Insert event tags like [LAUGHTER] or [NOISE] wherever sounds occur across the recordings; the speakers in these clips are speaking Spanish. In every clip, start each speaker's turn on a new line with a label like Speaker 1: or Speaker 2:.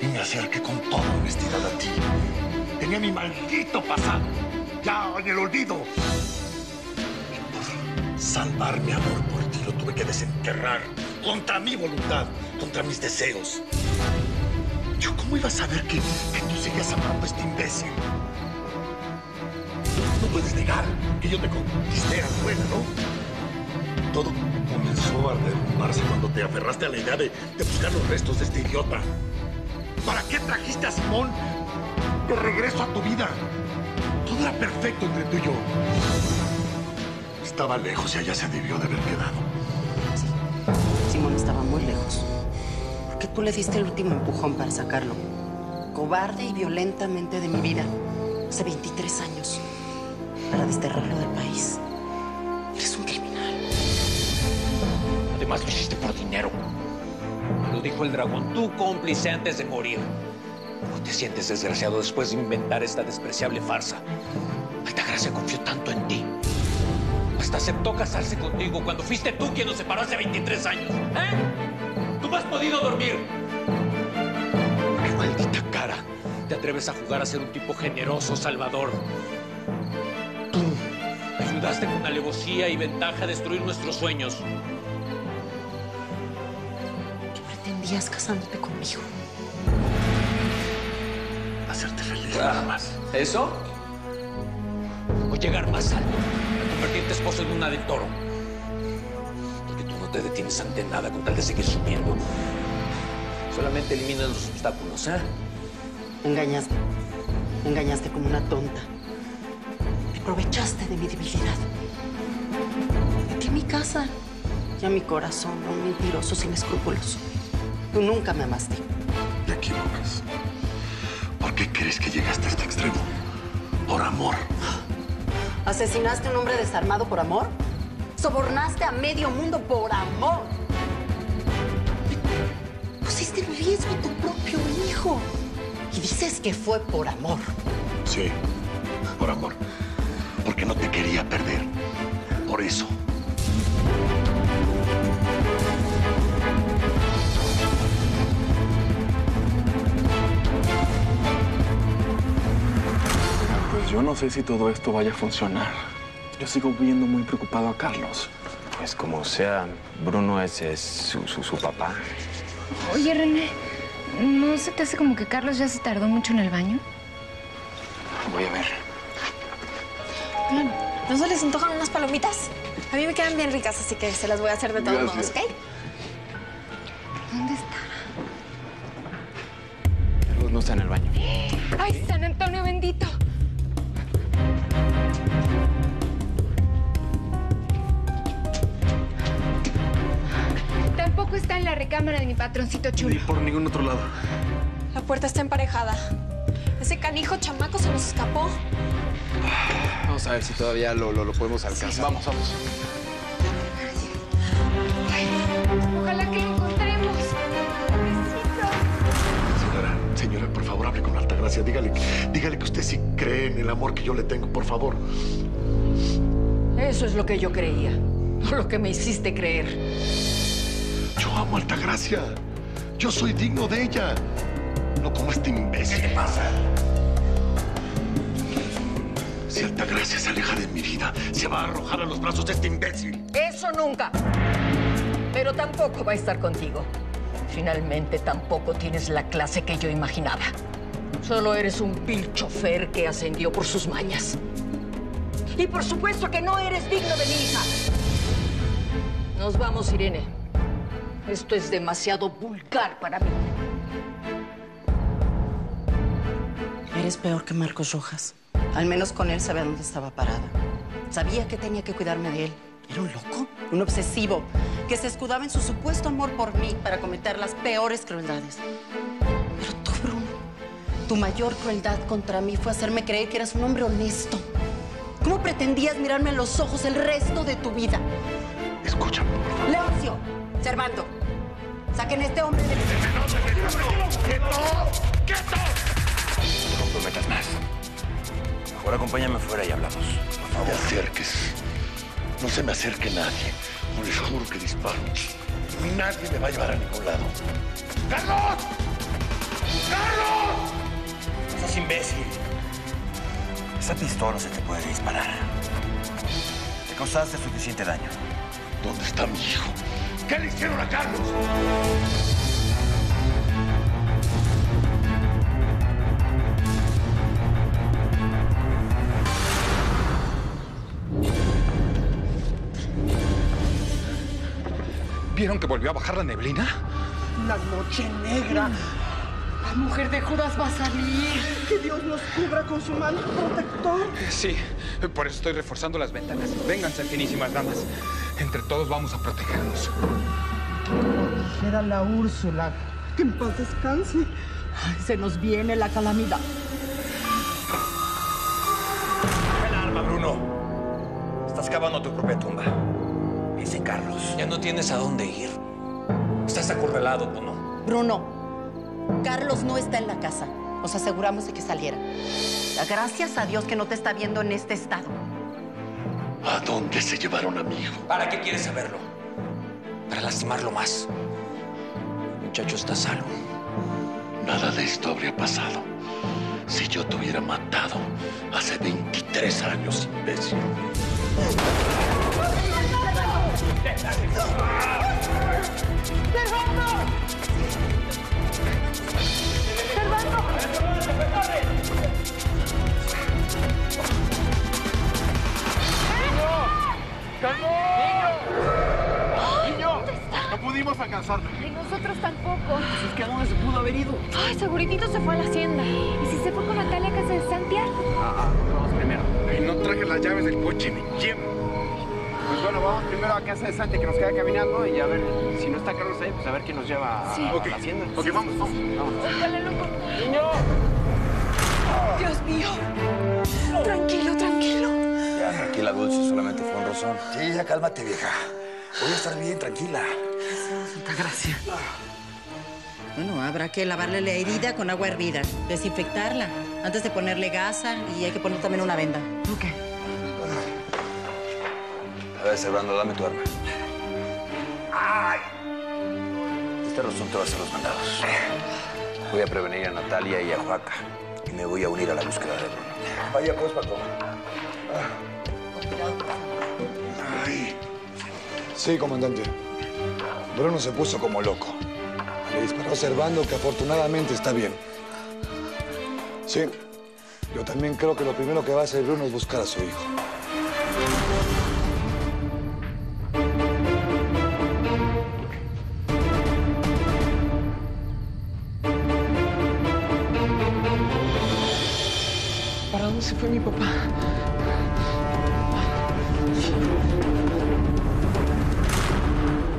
Speaker 1: y me acerqué con toda honestidad a ti. Tenía mi maldito pasado, ya en el olvido. Y por salvar mi amor por ti lo tuve que desenterrar contra mi voluntad, contra mis deseos. Yo cómo iba a saber que, que tú seguías amando a este imbécil. No puedes negar que yo te conquisté a buena, ¿no? Todo comenzó a derrumbarse cuando te aferraste a la idea de, de buscar los restos de este idiota. ¿Para qué trajiste a Simón de regreso a tu vida? Todo era perfecto entre tú y yo. Estaba lejos y allá se debió de haber quedado.
Speaker 2: Sí. Simón estaba muy lejos. Porque tú le diste el último empujón para sacarlo. Cobarde y violentamente de mi vida. Hace 23 años. Para desterrarlo del país. Eres un criminal.
Speaker 3: Además lo hiciste por dinero. Dijo el dragón, tu cómplice antes de morir. ¿No te sientes desgraciado después de inventar esta despreciable farsa? Altagracia confió tanto en ti. Hasta aceptó casarse contigo cuando fuiste tú quien nos separó hace 23 años. ¿Eh? ¿Tú no has podido dormir? ¡Qué maldita cara! Te atreves a jugar a ser un tipo generoso, salvador. Tú ayudaste con alevosía y ventaja a destruir nuestros sueños.
Speaker 2: ¿Qué pretendías casándote conmigo?
Speaker 1: Hacerte feliz nada más.
Speaker 3: ¿Eso? O llegar más alto, a convertirte esposo en una del toro. Porque tú no te detienes ante nada con tal de seguir subiendo. Solamente eliminas los obstáculos, ¿eh?
Speaker 2: Me engañaste. Me engañaste como una tonta. Me aprovechaste de mi debilidad. Metí a mi casa y a mi corazón, un mentiroso sin escrúpulos. Tú nunca me amaste.
Speaker 1: Te equivocas. ¿Por qué crees que llegaste a este extremo? Por amor.
Speaker 2: ¿Asesinaste a un hombre desarmado por amor? ¿Sobornaste a medio mundo por amor? Pusiste en riesgo a tu propio hijo. Y dices que fue por amor.
Speaker 1: Sí, por amor. Porque no te quería perder. Por eso.
Speaker 4: Yo no sé si todo esto vaya a funcionar. Yo sigo viendo muy preocupado a Carlos.
Speaker 5: Pues como sea, Bruno ese es su, su, su papá.
Speaker 6: Oye, René, ¿no se te hace como que Carlos ya se tardó mucho en el baño?
Speaker 4: Voy a ver.
Speaker 7: Oigan, ¿no se les antojan unas palomitas? A mí me quedan bien ricas, así que se las voy a hacer de todos
Speaker 4: Gracias.
Speaker 7: modos, ¿ok?
Speaker 6: ¿Dónde está?
Speaker 5: Carlos no está en el baño.
Speaker 6: ¡Ay, San Antonio bendito! Recámara de mi patroncito
Speaker 4: Ni
Speaker 6: chulo.
Speaker 4: por ningún otro lado.
Speaker 7: La puerta está emparejada. Ese canijo chamaco se nos escapó.
Speaker 5: Vamos a ver si todavía lo, lo, lo podemos alcanzar.
Speaker 4: Vamos, vamos.
Speaker 6: Ojalá que lo encontremos.
Speaker 1: Señora, señora, por favor, hable con Altagracia. Dígale, dígale que usted sí cree en el amor que yo le tengo, por favor.
Speaker 8: Eso es lo que yo creía, no lo que me hiciste creer.
Speaker 1: Amo a Altagracia. Yo soy digno de ella. No como este imbécil. ¿Qué pasa? Si Altagracia se aleja de mi vida, se va a arrojar a los brazos de este imbécil.
Speaker 8: Eso nunca. Pero tampoco va a estar contigo. Finalmente tampoco tienes la clase que yo imaginaba. Solo eres un vil chofer que ascendió por sus mañas. Y por supuesto que no eres digno de mi hija. Nos vamos, Irene. Esto es demasiado vulgar para mí.
Speaker 2: Eres peor que Marcos Rojas. Al menos con él sabía dónde estaba parada. Sabía que tenía que cuidarme de él. Era un loco, un obsesivo, que se escudaba en su supuesto amor por mí para cometer las peores crueldades. Pero tú, Bruno, tu mayor crueldad contra mí fue hacerme creer que eras un hombre honesto. ¿Cómo pretendías mirarme a los ojos el resto de tu vida?
Speaker 1: Escúchame, por favor.
Speaker 2: Leoncio, Servando, saquen a este hombre de...
Speaker 5: No te comprometas más. Mejor acompáñame afuera y hablamos. Por
Speaker 1: No te
Speaker 5: favor.
Speaker 1: acerques. No se me acerque nadie. O les juro que disparo. Nadie me va a llevar a ningún lado. ¡Carlos!
Speaker 5: seas imbécil. Esa pistola se te puede disparar. Te causaste suficiente daño.
Speaker 1: ¿Dónde está mi hijo? ¿Qué le hicieron a Carlos?
Speaker 9: ¿Vieron que volvió a bajar la neblina?
Speaker 10: La noche negra. Mujer de Judas va a salir. Que Dios nos cubra con su manto protector.
Speaker 9: Sí, por eso estoy reforzando las ventanas. Vénganse, finísimas damas. Entre todos vamos a protegernos.
Speaker 10: Era la Úrsula. Que en paz descanse. Ay, se nos viene la calamidad.
Speaker 5: El arma, Bruno. Estás cavando tu propia tumba. En Carlos.
Speaker 3: Ya no tienes a dónde ir. Estás acorralado, ¿o no?
Speaker 2: Bruno, Carlos no está en la casa. Nos aseguramos de que saliera. Gracias a Dios que no te está viendo en este estado.
Speaker 1: ¿A dónde se llevaron a mi hijo?
Speaker 3: ¿Para qué quieres saberlo? Para lastimarlo más. El muchacho está salvo.
Speaker 1: Nada de esto habría pasado si yo te hubiera matado hace 23 años, imbécil.
Speaker 4: No pudimos alcanzarlo.
Speaker 6: Y nosotros tampoco.
Speaker 10: Es que ¿a dónde se pudo haber ido?
Speaker 6: Ay, seguritito se fue a la hacienda. ¿Y si se fue con Natalia a casa de Santiago?
Speaker 4: Ah, vamos primero. Ay, no traje las llaves del coche, me llevo. Bueno, vamos primero a casa de Santi, que nos queda caminando, y a ver, si no está Carlos ahí, pues a ver quién nos lleva a,
Speaker 6: Sí.
Speaker 4: a la hacienda. Ok, vamos, vamos. vamos.
Speaker 6: Dale, loco.
Speaker 7: Dios mío. Tranquilo, tranquilo.
Speaker 5: Ya, tranquila, Dulce. Solamente fue un rozón. Sí, ya cálmate, vieja. Voy a estar bien, tranquila.
Speaker 10: Santa gracia.
Speaker 2: Bueno, habrá que lavarle la herida con agua hervida, desinfectarla, antes de ponerle gasa y hay que poner también una venda.
Speaker 10: Ok.
Speaker 5: A ver, Servando, dame tu arma. ¡Ay! Este te va a hacer los mandados. Voy a prevenir a Natalia y a Joaca. Y me voy a unir a la búsqueda de Bruno. Vaya, pues, Paco.
Speaker 11: Sí, comandante. Bruno se puso como loco. Le disparó a Servando, que afortunadamente está bien. Sí, yo también creo que lo primero que va a hacer Bruno es buscar a su hijo.
Speaker 10: Se fue mi papá?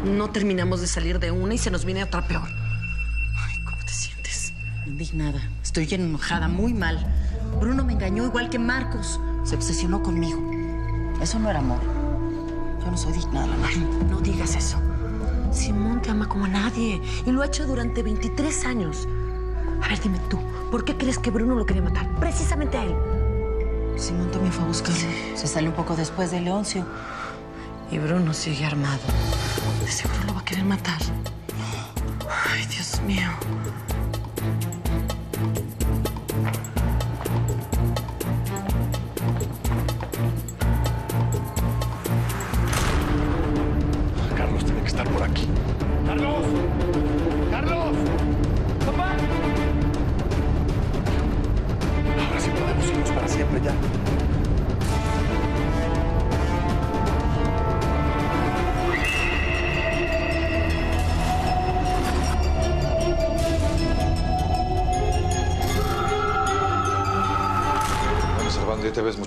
Speaker 10: No terminamos de salir de una y se nos viene otra peor. Ay, ¿cómo te sientes?
Speaker 2: Indignada. Estoy enojada, muy mal. Bruno me engañó igual que Marcos. Se obsesionó conmigo. Eso no era amor. Yo no soy digna de amar.
Speaker 10: No digas eso. Simón te ama como a nadie y lo ha hecho durante 23 años. A ver, dime tú, ¿por qué crees que Bruno lo quería matar? Precisamente a él.
Speaker 2: Simón también fue a buscarlo. Se salió un poco después de Leoncio.
Speaker 10: Y Bruno sigue armado. De seguro lo va a querer matar. Ay, Dios mío.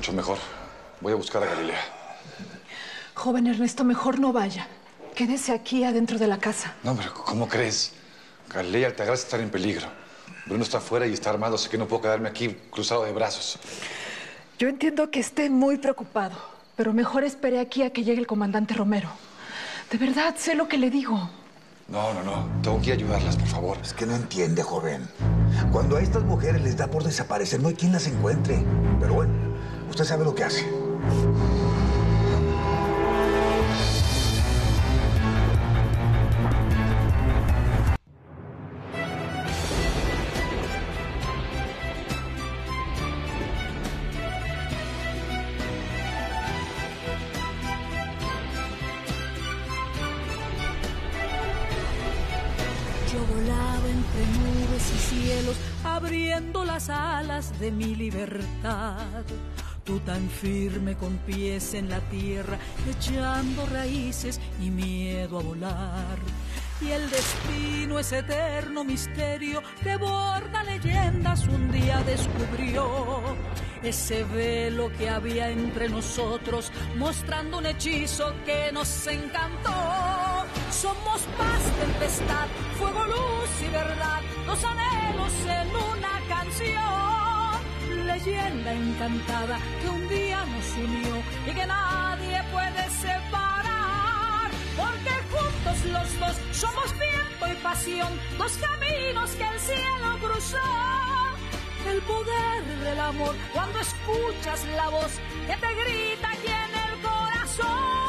Speaker 11: Mucho mejor. Voy a buscar a Galilea.
Speaker 12: Joven Ernesto, mejor no vaya. Quédese aquí adentro de la casa.
Speaker 11: No, pero ¿cómo crees? Galilea Altagracia está en peligro. Bruno está afuera y está armado, así que no puedo quedarme aquí cruzado de brazos.
Speaker 12: Yo entiendo que esté muy preocupado, pero mejor espere aquí a que llegue el comandante Romero. De verdad, sé lo que le digo.
Speaker 11: No, no, no. Tengo que ayudarlas, por favor.
Speaker 5: Es que no entiende, joven. Cuando a estas mujeres les da por desaparecer, no hay quien las encuentre. Pero bueno, Usted sabe lo que hace.
Speaker 13: Yo volaba entre nubes y cielos, abriendo las alas de mi libertad. Tan firme con pies en la tierra, echando raíces y miedo a volar. Y el destino, ese eterno misterio que borda leyendas, un día descubrió ese velo que había entre nosotros, mostrando un hechizo que nos encantó. Somos paz, tempestad, fuego, luz y verdad, los anhelos en una canción. Leyenda encantada que un día nos unió y que nadie puede separar. Porque juntos los dos somos viento y pasión, dos caminos que el cielo cruzó. El poder del amor cuando escuchas la voz que te grita aquí en el corazón.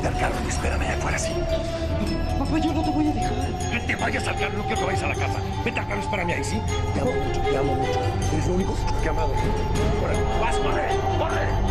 Speaker 1: Carro y espérame afuera, sí.
Speaker 14: Papá, yo no te voy a dejar.
Speaker 1: Que te vayas al carro, no quiero que vayas a la casa. Vete al carro, espérame ahí, ¿sí? Te amo mucho, te amo mucho. Eres lo único que he amado. Corre, vas, corre, corre.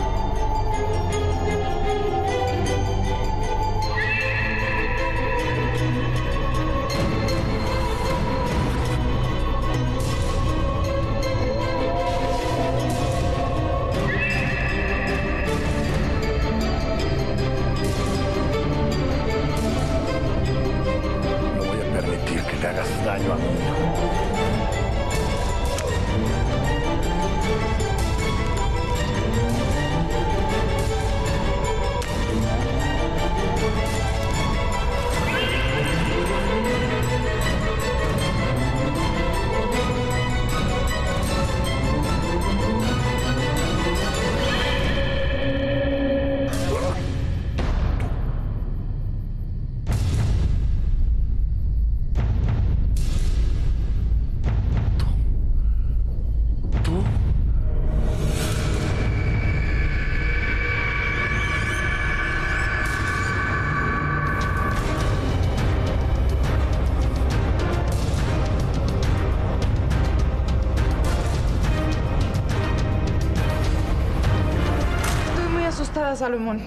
Speaker 15: Salomón.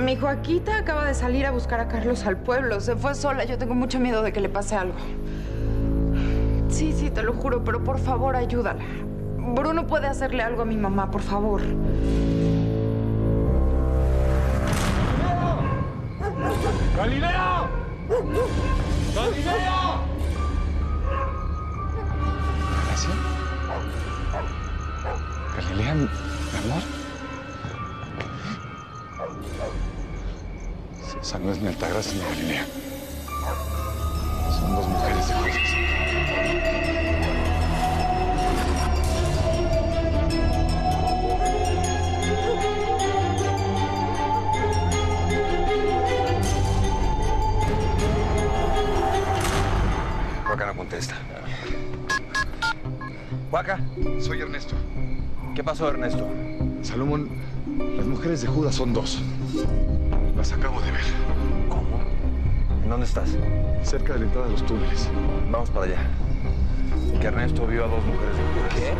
Speaker 15: Mi Joaquita acaba de salir a buscar a Carlos al pueblo. Se fue sola. Yo tengo mucho miedo de que le pase algo. Sí, sí, te lo juro, pero por favor, ayúdala. Bruno puede hacerle algo a mi mamá, por favor.
Speaker 1: ¡Galilea! ¡Galilea!
Speaker 9: ¿Gracia? Esa no es ni Altagracia ni Galilea. Son dos mujeres de cosas.
Speaker 5: Huaca no contesta. Huaca.
Speaker 11: Soy Ernesto.
Speaker 5: ¿Qué pasó, Ernesto?
Speaker 11: Salomón, las mujeres de Judas son dos. Las acabo de ver.
Speaker 5: ¿Cómo? ¿En dónde estás?
Speaker 11: Cerca de la entrada de los túneles.
Speaker 5: Vamos para allá. Que Ernesto vio a dos mujeres. ¿Qué?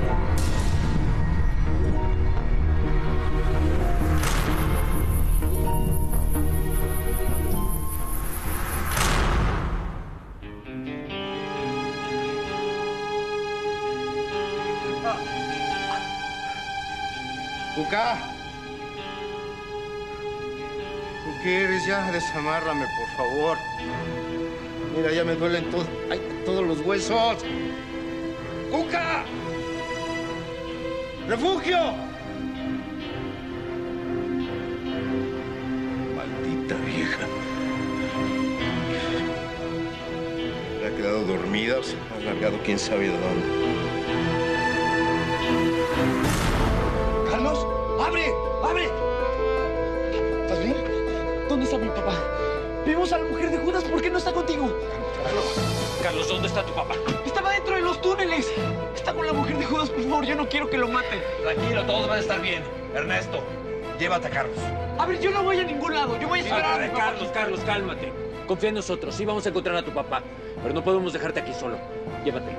Speaker 4: Cuca. ¿Tú qué eres ya? Desamárrame, por favor. Mira, ya me duelen todo- ay, todos los huesos. ¡Cuca! ¡Refugio! Maldita vieja. Le ha quedado dormida o se ha largado quién sabe de dónde.
Speaker 14: ¡Carlos! ¡Abre! ¡Abre! ¿Dónde está mi papá? Vimos a la mujer de Judas. ¿Por qué no está contigo?
Speaker 3: Carlos, ¿dónde está tu papá?
Speaker 14: Estaba dentro de los túneles. Está con la mujer de Judas. Por favor, yo no quiero que lo maten.
Speaker 3: Tranquilo, todos van a estar bien. Ernesto,
Speaker 5: Llévate a Carlos.
Speaker 14: A ver, yo no voy a ningún lado. Yo voy a esperar a mi papá.
Speaker 3: Carlos, Carlos, cálmate. Confía en nosotros. Sí vamos a encontrar a tu papá. Pero no podemos dejarte aquí solo. Llévatelo.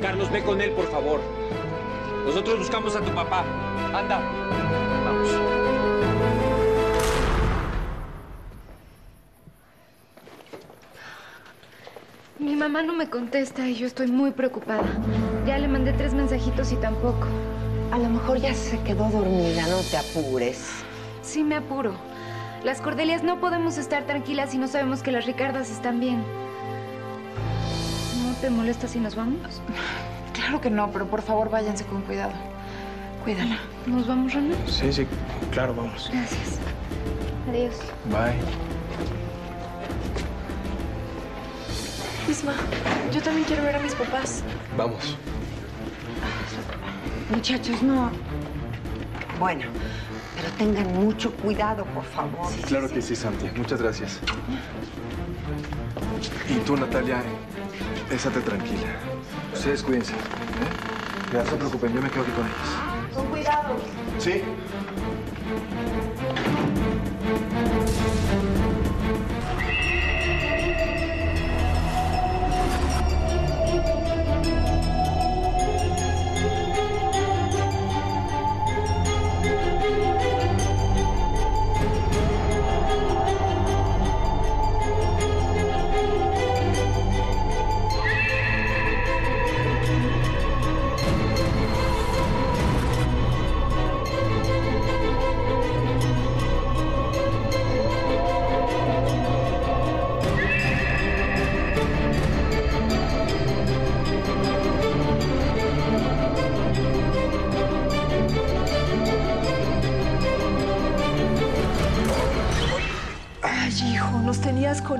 Speaker 3: Carlos, ve con él, por favor. Nosotros buscamos a tu papá. Anda. Vamos.
Speaker 6: Mamá no me contesta y yo estoy muy preocupada. Ya le mandé tres mensajitos y tampoco.
Speaker 10: A lo mejor ya se quedó dormida, no te apures.
Speaker 6: Sí me apuro. Las Cordelias no podemos estar tranquilas si no sabemos que las Ricardas están bien. ¿No te molesta si nos vamos? [SIGHS]
Speaker 15: Claro que no, pero por favor váyanse con cuidado. Cuídala.
Speaker 6: ¿Nos vamos, René?
Speaker 4: Sí, sí, claro, vamos.
Speaker 6: Gracias. Adiós.
Speaker 4: Bye.
Speaker 7: Isma, yo también quiero ver a mis papás.
Speaker 4: Vamos.
Speaker 10: Muchachos, no. Bueno, pero tengan mucho cuidado, por favor.
Speaker 4: Claro que sí, Santi. Muchas gracias. Y tú, Natalia, estate tranquila. Ustedes cuídense. ¿eh? Ya, no se preocupen, yo me quedo aquí con ellos.
Speaker 10: Con cuidado.
Speaker 4: Sí.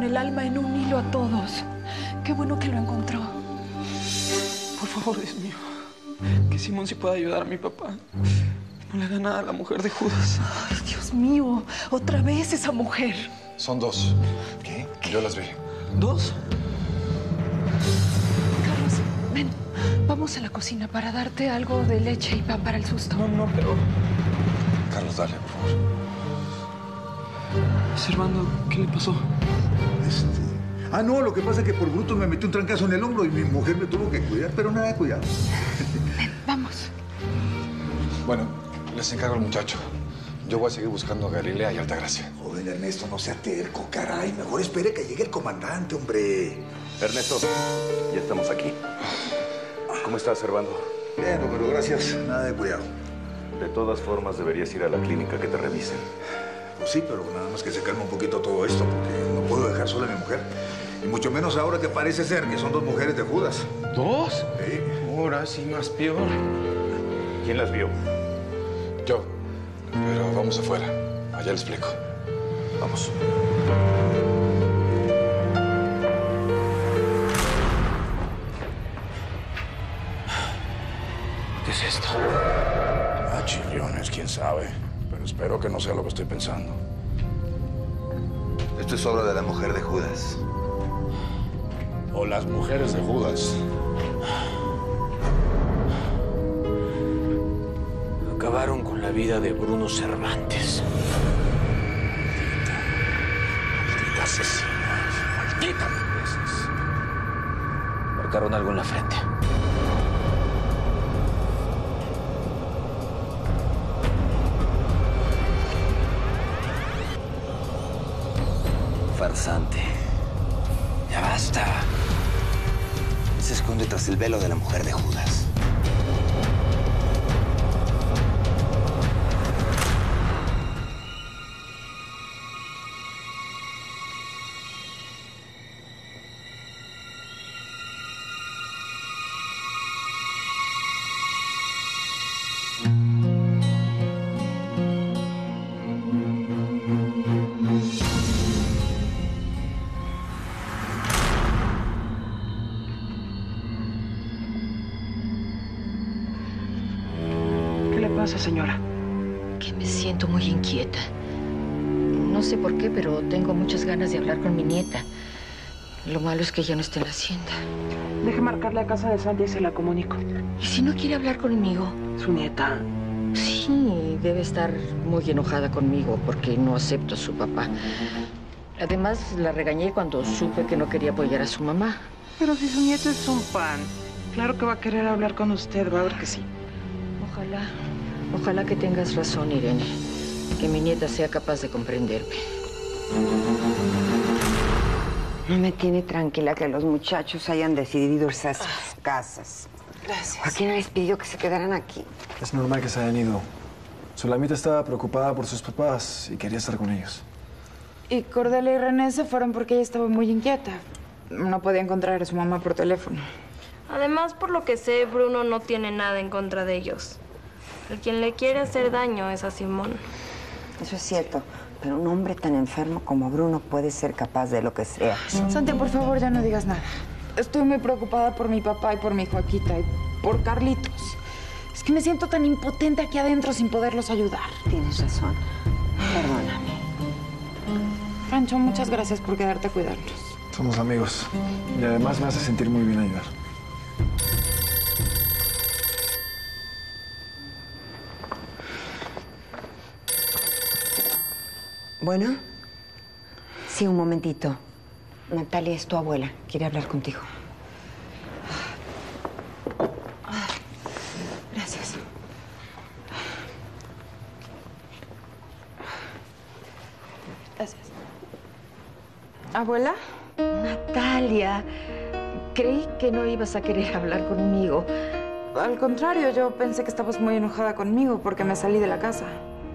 Speaker 12: El alma en un hilo a todos. Qué bueno que lo encontró.
Speaker 14: Por favor, Dios mío. Que Simón sí pueda ayudar a mi papá. No le haga nada a la mujer de Judas.
Speaker 12: Ay, Dios mío, otra vez esa mujer.
Speaker 11: Son dos. ¿Qué? Yo las vi.
Speaker 14: ¿Dos?
Speaker 12: Carlos, ven, vamos a la cocina para darte algo de leche y pan para el susto.
Speaker 14: No, no, pero...
Speaker 11: Carlos, dale, por favor.
Speaker 14: Servando, ¿qué le pasó?
Speaker 16: Este... Ah, no, lo que pasa es que por bruto me metí un trancazo en el hombro y mi mujer me tuvo que cuidar, pero nada de cuidado.
Speaker 12: Vamos.
Speaker 11: Bueno, les encargo al muchacho. Yo voy a seguir buscando a Galilea y Altagracia.
Speaker 16: Joven Ernesto, no sea terco, caray. Mejor espere que llegue el comandante, hombre.
Speaker 5: Ernesto, ya estamos aquí. ¿Cómo estás, Servando?
Speaker 16: Bien, pero gracias. Nada de cuidado.
Speaker 5: De todas formas, deberías ir a la clínica que te revisen.
Speaker 16: Pues sí, pero nada más que se calme un poquito todo esto, porque no puedo dejar sola a mi mujer. Y mucho menos ahora que parece ser que son dos mujeres de Judas.
Speaker 4: ¿Dos?
Speaker 16: Sí.
Speaker 4: Ahora sí, más peor.
Speaker 5: ¿Quién las vio?
Speaker 11: Yo. Pero vamos afuera. Allá le explico.
Speaker 5: Vamos.
Speaker 1: ¿Qué es esto? Ah, chillones, quién sabe. Pero espero que no sea lo que estoy pensando.
Speaker 5: Esto es obra de la mujer de Judas.
Speaker 1: O las mujeres de Judas.
Speaker 3: Acabaron con la vida de Bruno Cervantes.
Speaker 1: Maldita asesina. Maldita mil veces.
Speaker 3: Marcaron algo en la frente.
Speaker 5: Ya basta. Se esconde tras el velo de la mujer de Judas.
Speaker 14: ¿Qué le pasa, señora?
Speaker 8: Que me siento muy inquieta. No sé por qué, pero tengo muchas ganas de hablar con mi nieta. Lo malo es que ella no está en la hacienda.
Speaker 14: Deje marcarle a casa de Santi y se la comunico.
Speaker 8: ¿Y si no quiere hablar conmigo?
Speaker 14: Su nieta.
Speaker 8: Sí, debe estar muy enojada conmigo porque no acepto a su papá. Además, la regañé cuando supe que no quería apoyar a su mamá.
Speaker 4: Pero si su nieto es un pan, claro que va a querer hablar con usted, va a ver que sí.
Speaker 8: Ojalá, ojalá que tengas razón, Irene. Que mi nieta sea capaz de comprenderme.
Speaker 17: No me tiene tranquila que los muchachos hayan decidido irse a sus casas.
Speaker 4: Gracias.
Speaker 17: Joaquín les pidió que se quedaran aquí.
Speaker 18: Es normal que se hayan ido. Solamita estaba preocupada por sus papás y quería estar con ellos.
Speaker 15: Y Cordelia y René se fueron porque ella estaba muy inquieta. No podía encontrar a su mamá por teléfono.
Speaker 19: Además, por lo que sé, Bruno no tiene nada en contra de ellos. El quien le quiere hacer daño es a Simón.
Speaker 17: Eso es cierto. Pero un hombre tan enfermo como Bruno puede ser capaz de lo que sea.
Speaker 15: Santi, por favor, ya no digas nada. Estoy muy preocupada por mi papá y por mi Joaquita y por Carlitos. Es que me siento tan impotente aquí adentro sin poderlos ayudar.
Speaker 17: Tienes razón. Perdóname.
Speaker 15: Pancho, muchas gracias por quedarte a cuidarnos.
Speaker 18: Somos amigos. Y además me hace sentir muy bien ayudar.
Speaker 17: Bueno. Sí, un momentito. Natalia es tu abuela. Quiere hablar contigo. Gracias.
Speaker 15: Gracias. ¿Abuela?
Speaker 8: Natalia, creí que no ibas a querer hablar conmigo.
Speaker 15: Al contrario, yo pensé que estabas muy enojada conmigo porque me salí de la casa.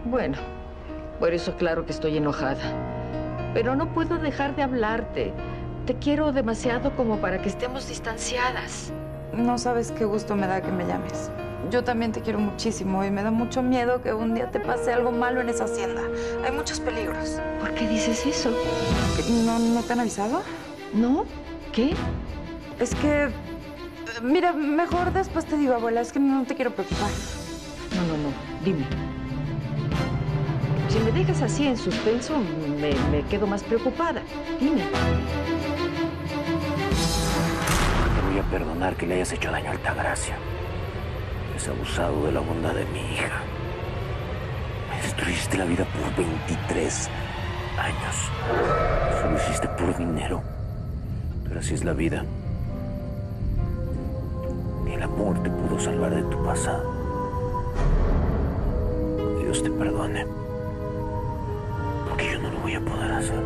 Speaker 8: Bueno, por eso claro que estoy enojada. Pero no puedo dejar de hablarte. Te quiero demasiado como para que estemos distanciadas.
Speaker 15: No sabes qué gusto me da que me llames. Yo también te quiero muchísimo y me da mucho miedo que un día te pase algo malo en esa hacienda. Hay muchos peligros.
Speaker 8: ¿Por qué dices eso?
Speaker 15: ¿No, no te han avisado?
Speaker 8: ¿No? ¿Qué?
Speaker 15: Es que... Mira, mejor después te digo, abuela. Es que no te quiero preocupar.
Speaker 8: No, no, no. Dime. Si me dejas así en suspenso, me, quedo más preocupada. Dime.
Speaker 20: Te voy a perdonar que le hayas hecho daño a Altagracia. Has abusado de la bondad de mi hija. Me destruiste la vida por 23 años. Eso lo hiciste por dinero. Pero así es la vida. Ni el amor te pudo salvar de tu pasado. Dios te perdone. Voy a poder hacer.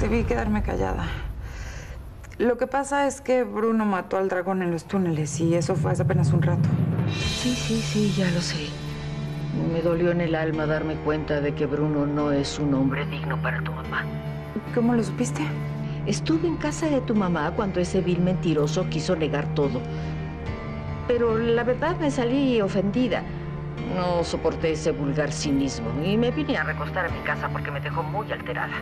Speaker 15: Debí quedarme callada. Lo que pasa es que Bruno mató al dragón en los túneles y eso fue hace apenas un rato.
Speaker 8: Sí, sí, sí, ya lo sé. Me dolió en el alma darme cuenta de que Bruno no es un hombre digno para tu mamá.
Speaker 15: ¿Cómo lo supiste?
Speaker 8: Estuve en casa de tu mamá cuando ese vil mentiroso quiso negar todo. Pero la verdad me salí ofendida. No soporté ese vulgar cinismo y me vine a recostar a mi casa porque me dejó muy alterada.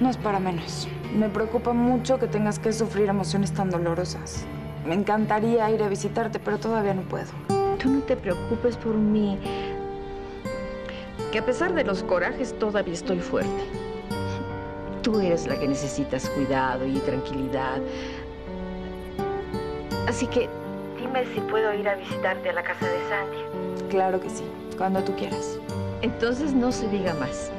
Speaker 15: No es para menos. Me preocupa mucho que tengas que sufrir emociones tan dolorosas. Me encantaría ir a visitarte, pero todavía no puedo.
Speaker 8: Tú no te preocupes por mí. Que a pesar de los corajes todavía estoy fuerte. Tú eres la que necesitas cuidado y tranquilidad. Así que dime si puedo ir a visitarte a la casa de Sandy.
Speaker 15: Claro que sí, cuando tú quieras.
Speaker 8: Entonces no se diga más.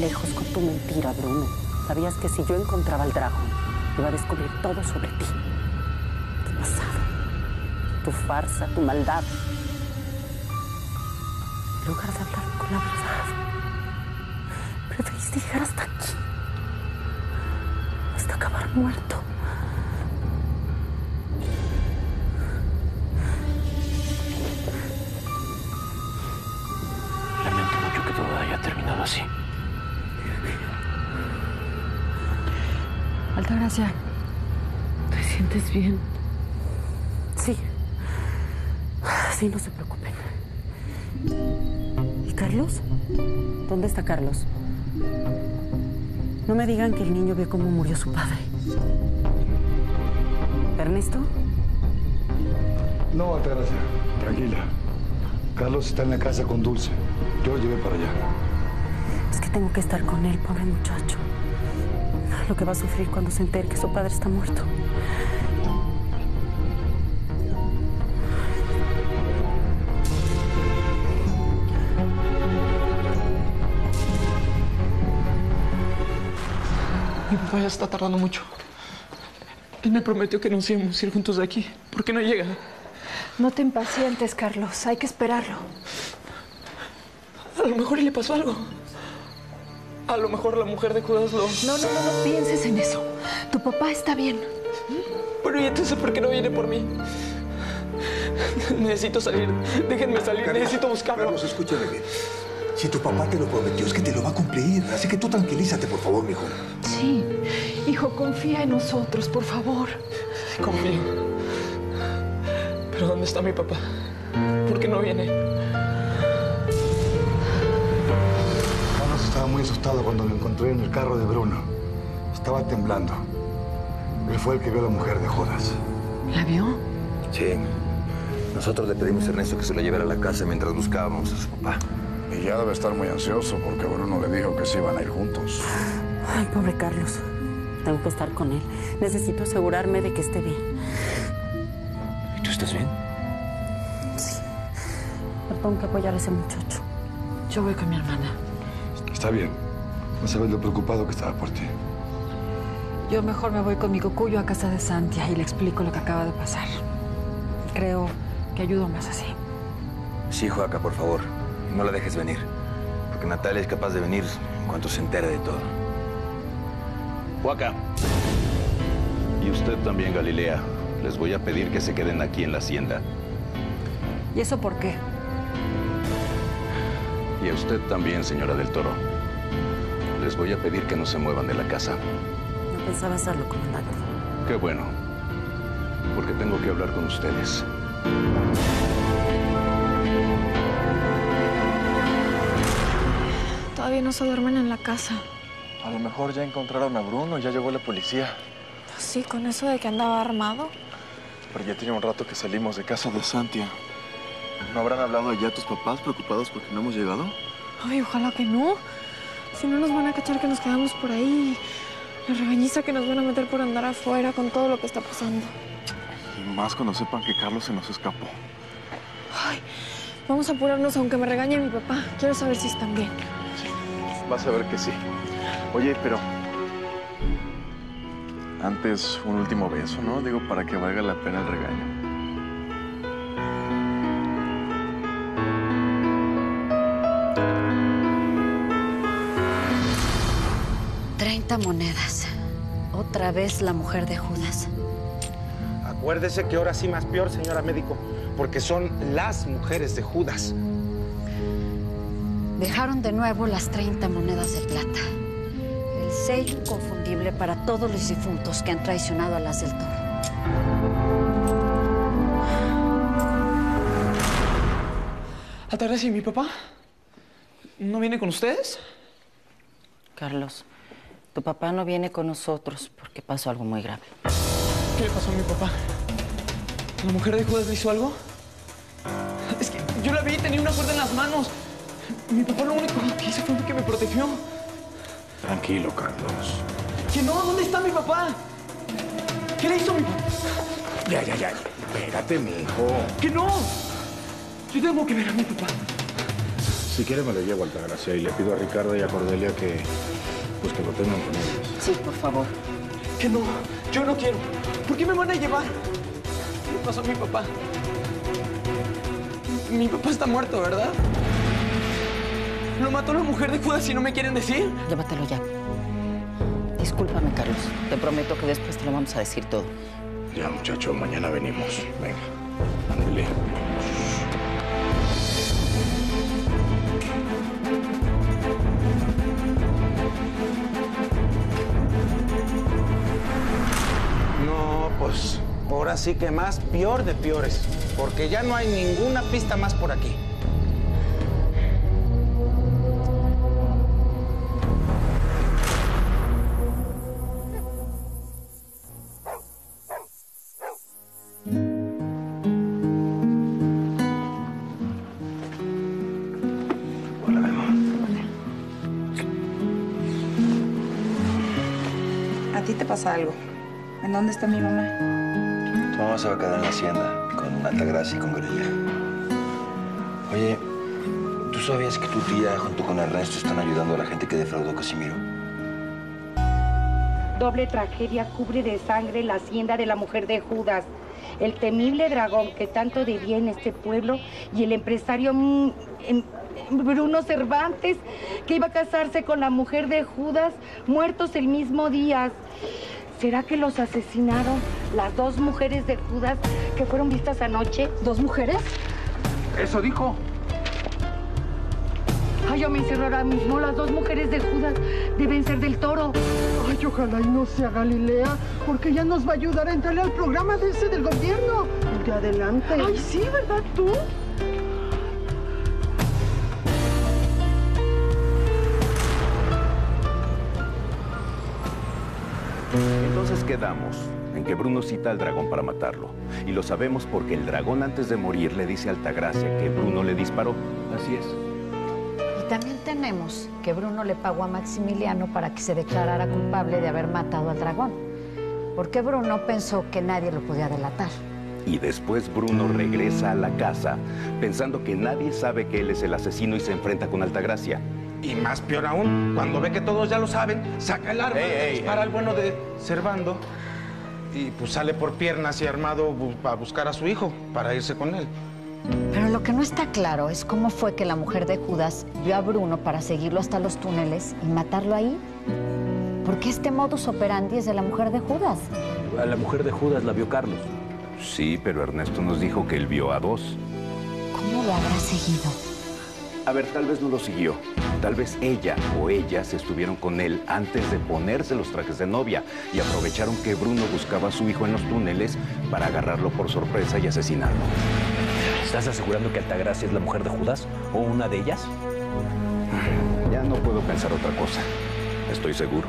Speaker 21: lejos con tu mentira, Bruno. Sabías que si yo encontraba al dragón, iba a descubrir todo sobre ti. Tu pasado, tu farsa, tu maldad. En lugar de hablar con la verdad, preferiste llegar hasta aquí. Hasta acabar muerto.
Speaker 5: Lamento mucho que todo haya terminado así.
Speaker 8: Altagracia, ¿te sientes bien?
Speaker 21: Sí. Sí, no se preocupen. ¿Y Carlos? ¿Dónde está Carlos? No me digan que el niño vio cómo murió su padre. ¿Ernesto?
Speaker 11: No, Altagracia, tranquila. Carlos está en la casa con Dulce. Yo lo llevé para allá.
Speaker 21: Es que tengo que estar con él, pobre muchacho. Lo que va a sufrir cuando se entere que su padre está muerto.
Speaker 14: Mi papá ya está tardando mucho. Él me prometió que nos íbamos a ir juntos de aquí. ¿Por qué no llega?
Speaker 22: No te impacientes, Carlos. Hay que esperarlo.
Speaker 14: A lo mejor le pasó algo. A lo mejor la mujer de Judas lo...
Speaker 22: No, no, no, no pienses en eso. Tu papá está bien.
Speaker 14: Pero ¿y entonces por qué no viene por mí? Necesito salir. Déjenme salir.
Speaker 16: Carlos,
Speaker 14: Necesito buscarlo.
Speaker 16: Carlos, escúchame bien. Si tu papá te lo prometió, es que te lo va a cumplir. Así que tú tranquilízate, por favor, mijo.
Speaker 22: Sí. Hijo, confía en nosotros, por favor.
Speaker 14: Confío. Pero ¿dónde está mi papá? ¿Por qué no viene?
Speaker 11: Muy asustado cuando lo encontré en el carro de Bruno. Estaba temblando. Él fue el que vio a la mujer de Judas.
Speaker 8: ¿La vio?
Speaker 5: Sí. Nosotros le pedimos a Ernesto que se lo llevara a la casa mientras buscábamos a su papá.
Speaker 23: Y ya debe estar muy ansioso porque Bruno le dijo que se iban a ir juntos.
Speaker 21: Ay, pobre Carlos. Tengo que estar con él. Necesito asegurarme de que esté bien.
Speaker 5: ¿Y tú estás bien?
Speaker 21: Sí. Pero tengo que apoyar a ese muchacho.
Speaker 8: Yo voy con mi hermana.
Speaker 11: Está bien. No sabes lo preocupado que estaba por ti.
Speaker 8: Yo mejor me voy con mi cocuyo a casa de Santia y le explico lo que acaba de pasar. Creo que ayudo más así.
Speaker 5: Sí, Joaca, por favor. No la dejes venir. Porque Natalia es capaz de venir en cuanto se entere de todo.
Speaker 24: Huaca. Y usted también, Galilea. Les voy a pedir que se queden aquí en la hacienda.
Speaker 8: ¿Y eso por qué?
Speaker 24: Y a usted también, señora del Toro. Les voy a pedir que no se muevan de la casa.
Speaker 21: No pensaba hacerlo, comandante.
Speaker 24: Qué bueno. Porque tengo que hablar con ustedes.
Speaker 7: Todavía no se duermen en la casa.
Speaker 25: A lo mejor ya encontraron a Bruno, ya llegó la policía.
Speaker 7: Sí, con eso de que andaba armado.
Speaker 25: Pero ya tiene un rato que salimos de casa de Santia. ¿No habrán hablado ya tus papás preocupados porque no hemos llegado?
Speaker 7: Ay, ojalá que no. Si no nos van a cachar que nos quedamos por ahí. La regañiza que nos van a meter por andar afuera con todo lo que está pasando.
Speaker 25: Y más cuando sepan que Carlos se nos escapó.
Speaker 7: Ay, vamos a apurarnos aunque me regañe mi papá. Quiero saber si están bien.
Speaker 25: Vas a ver que sí. Oye, pero... Antes, un último beso, ¿no? Digo, para que valga la pena el regaño.
Speaker 21: Monedas. Otra vez la mujer de Judas.
Speaker 26: Acuérdese que ahora sí más peor, señora médico, porque son las mujeres de Judas.
Speaker 21: Dejaron de nuevo las 30 monedas de plata. El sello inconfundible para todos los difuntos que han traicionado a las del toro.
Speaker 14: Altagracia, ¿y mi papá? ¿No viene con ustedes?
Speaker 21: Carlos, tu papá no viene con nosotros porque pasó algo muy grave.
Speaker 14: ¿Qué le pasó a mi papá? ¿La mujer de Judas le hizo algo? Es que yo la vi y tenía una cuerda en las manos. Mi papá lo único que hizo fue que me protegió.
Speaker 16: Tranquilo, Carlos.
Speaker 14: ¿Que no? ¿Dónde está mi papá? ¿Qué le hizo a mi papá?
Speaker 16: Ya, ya, ya. Espérate, mijo.
Speaker 14: ¡Que no! Yo tengo que ver a mi papá.
Speaker 16: Si quiere me lo llevo a Altagracia y le pido a Ricardo y a Cordelia que... Pues que lo tengan con ellos.
Speaker 21: Sí, por favor.
Speaker 14: Que no, yo no quiero. ¿Por qué me van a llevar? ¿Qué le pasó a mi papá? Mi papá está muerto, ¿verdad? ¿Lo mató la mujer de Judas y no me quieren decir?
Speaker 21: Llévatelo ya. Discúlpame, Carlos. Te prometo que después te lo vamos a decir todo.
Speaker 16: Ya, muchacho, mañana venimos. Venga, ándale.
Speaker 26: Ahora sí que más peor de peores, porque ya no hay ninguna pista más por aquí.
Speaker 15: A ti te pasa algo. ¿En dónde está mi mamá?
Speaker 27: Mamá se va a quedar en la hacienda con Altagracia y con Grilla. Oye, ¿tú sabías que tu tía junto con Ernesto están ayudando a la gente que defraudó Casimiro?
Speaker 28: Doble tragedia cubre de sangre la hacienda de la mujer de Judas. El temible dragón que tanto debía en este pueblo y el empresario mm, em- Bruno Cervantes que iba a casarse con la mujer de Judas, muertos el mismo día. ¿Será que los asesinaron las dos mujeres de Judas que fueron vistas anoche? ¿Dos mujeres?
Speaker 26: Eso dijo.
Speaker 28: Ay, yo me encierro ahora mismo. Las dos mujeres de Judas deben ser del toro.
Speaker 10: Ay, ojalá y no sea Galilea, porque ella nos va a ayudar a entrarle al programa de ese del gobierno. De adelante. Ay, sí, ¿verdad tú?
Speaker 24: Entonces quedamos en que Bruno cita al dragón para matarlo. Y lo sabemos porque el dragón antes de morir le dice a Altagracia que Bruno le disparó. Así es.
Speaker 21: Y también tenemos que Bruno le pagó a Maximiliano para que se declarara culpable de haber matado al dragón. Porque Bruno pensó que nadie lo podía delatar.
Speaker 24: Y después Bruno regresa a la casa pensando que nadie sabe que él es el asesino y se enfrenta con Altagracia.
Speaker 26: Y más peor aún, cuando ve que todos ya lo saben, saca el arma,
Speaker 24: Ey, ey,
Speaker 26: dispara al bueno de Servando y pues sale por piernas y armado a buscar a su hijo para irse con él.
Speaker 21: Pero lo que no está claro es cómo fue que la mujer de Judas vio a Bruno para seguirlo hasta los túneles y matarlo ahí. Porque este modus operandi es de la mujer de Judas.
Speaker 24: A la mujer de Judas la vio Carlos. Sí, pero Ernesto nos dijo que él vio a dos.
Speaker 21: ¿Cómo lo habrá seguido?
Speaker 24: A ver, tal vez no lo siguió. Tal vez ella o ellas estuvieron con él antes de ponerse los trajes de novia y aprovecharon que Bruno buscaba a su hijo en los túneles para agarrarlo por sorpresa y asesinarlo.
Speaker 3: ¿Estás asegurando que Altagracia es la mujer de Judas? ¿O una de ellas?
Speaker 24: Ya no puedo pensar otra cosa. Estoy seguro.